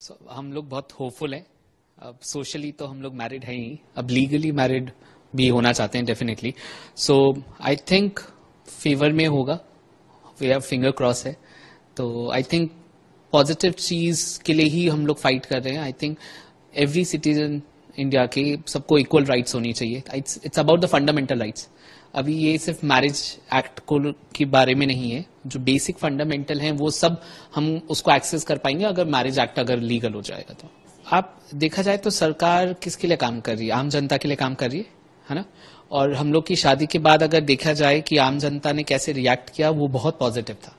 So, हम लोग बहुत होपफुल हैं। अब सोशली तो हम लोग मैरिड हैं ही। अब लीगली मैरिड भी होना चाहते हैं definitely so I think favour में होगा। वे आर फिंगर क्रॉस है। तो आई थिंक पॉजिटिव चीज़ के लिए ही हम लोग फाइट कर रहे हैं। I think every citizen India के सबको इक्वल राइट्स होनी चाहिए। It's about the fundamental rights अभी ये सिर्फ़ मैरिज एक्ट को के बारे में नहीं है। जो बेसिक फंडामेंटल हैं, वो सब हम उसको एक्सेस कर पाएँगे अगर मैरिज एक्ट अगर लीगल हो जाएगा तो। आप देखा जाए तो सरकार किसके लिए काम कर रही है? आम जनता के लिए काम कर रही है है ना? और हम लोग की शादी के बाद अगर देखा जाए कि आम जनता ने कैसे रिएक्ट किया, वो बहुत पॉजिटिव था।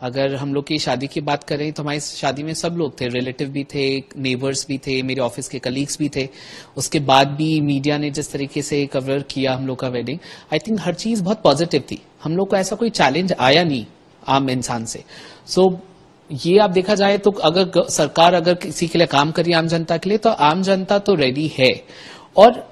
अगर हम लोग की शादी की बात करें तो हमारी शादी में सब लोग थे रिलेटिव भी थे नेबर्स भी थे मेरे ऑफ़िस के कलीग्स भी थे। उसके बाद भी मीडिया ने जिस तरीके से कवर किया हम लोग का वेडिंग आई थिंक हर चीज़ बहुत पॉजिटिव थी। हम लोग को ऐसा कोई चैलेंज आया नहीं आम इंसान से। सो so, ये आप देखा जाए तो अगर सरकार अगर किसी के लिए काम करी आम जनता के लिए तो आम जनता तो रेडी है। और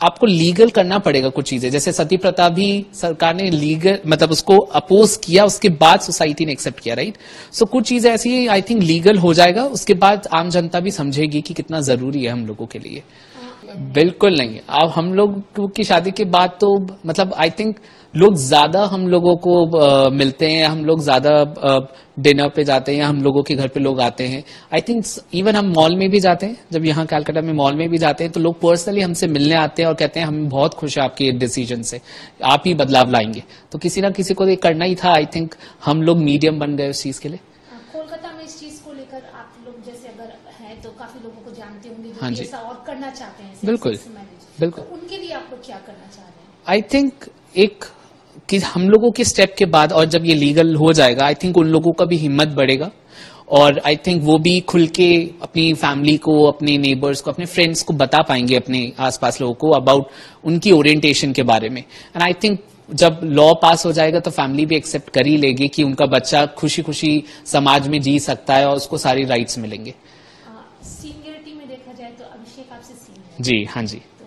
आपको लीगल करना पड़ेगा कुछ चीज़ें। जैसे सती प्रथा भी सरकार ने लीगल मतलब उसको अपोज किया, उसके बाद सोसाइटी ने एक्सेप्ट किया राइट सो कुछ चीज़ें ऐसी आई थिंक लीगल हो जाएगा। उसके बाद आम जनता भी समझेगी कि कितना ज़रूरी है हम लोगों के लिए। बिल्कुल नहीं। अब हम लोग की शादी के बाद तो मतलब आई थिंक लोग ज़्यादा हम लोगों को आ, मिलते हैं हम लोग ज़्यादा डिनर पे जाते हैं हम लोगों के घर पे लोग आते हैं। आई थिंक इवन हम मॉल में भी जाते हैं। जब यहाँ कैलकाटा में मॉल में भी जाते हैं तो लोग पर्सनली हमसे मिलने आते हैं और कहते हैं हम बहुत खुश हैं आपके डिसीज़न से। आप ही बदलाव लाएँगे। तो किसी ना किसी को ये करना ही था आई थिंक हम लोग मीडियम बन गए उस चीज़ के लिए कोलकाता में इस चीज़ को लेकर आप लोग जैसे अगर हैं तो काफ़ी लोगों को जानते होंगे जो हाँ। ऐसा और करना चाहते हैं बिल्कुल, बिल्कुल। तो उनके लिए आप लोग क्या करना चाह रहे हैं? आई थिंक एक कि हम लोगों के स्टेप के बाद और जब ये लीगल हो जाएगा आई थिंक उन लोगों का भी हिम्मत बढ़ेगा। और आई थिंक वो भी खुल के अपनी फैमिली को अपने नेबर्स को अपने फ्रेंड्स को बता पाएँगे अपने आसपास लोगों को अबाउट उनकी ओरिएंटेशन के बारे में। एंड आई थिंक जब लॉ पास हो जाएगा तो फैमिली भी एक्सेप्ट कर ही लेगी कि उनका बच्चा खुशी खुशी समाज में जी सकता है और उसको सारी राइट्स मिलेंगे। सीनियरिटी में देखा जाए तो अभिषेक आपसे सीनियर जी हाँ जी। तो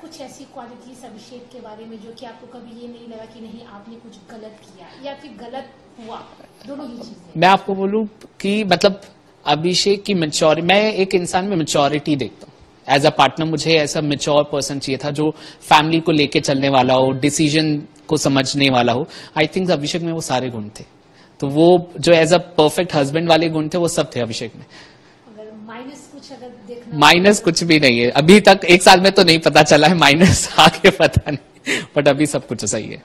कुछ ऐसी क्वालिटीज अभिषेक के बारे में जो कि आपको कभी ये नहीं लगा कि नहीं आपने कुछ गलत किया या फिर गलत हुआ? दोनों ही चीज़ें मैं आपको बोलूँ कि मतलब अभिषेक की मेच्योरिटी मैं एक इंसान में मेच्योरिटी देखता हूँ। एज अ पार्टनर मुझे ऐसा मेच्योर पर्सन चाहिए था जो फैमिली को लेके चलने वाला हो डिसीज़न को समझने वाला हो। आई थिंक अभिषेक में वो सारे गुण थे। तो वो जो एज अ परफेक्ट हस्बैंड वाले गुण थे वो सब थे अभिषेक में। माइनस कुछ अगर देखना माइनस कुछ भी नहीं है। अभी तक एक साल में तो नहीं पता चला है माइनस आगे पता नहीं। बट अभी सब कुछ सही है।